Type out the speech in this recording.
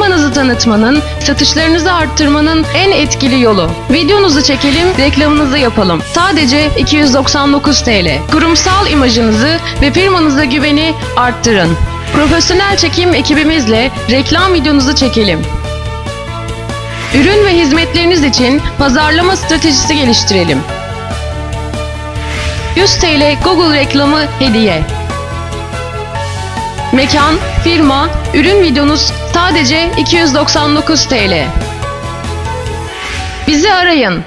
Firmanızı tanıtmanın, satışlarınızı arttırmanın en etkili yolu. Videonuzu çekelim, reklamınızı yapalım. Sadece 299 TL. Kurumsal imajınızı ve firmanıza güveni arttırın. Profesyonel çekim ekibimizle reklam videonuzu çekelim. Ürün ve hizmetleriniz için pazarlama stratejisi geliştirelim. 100 TL Google reklamı hediye. Mekan, firma, ürün videonuz sadece 299 TL. Bizi arayın.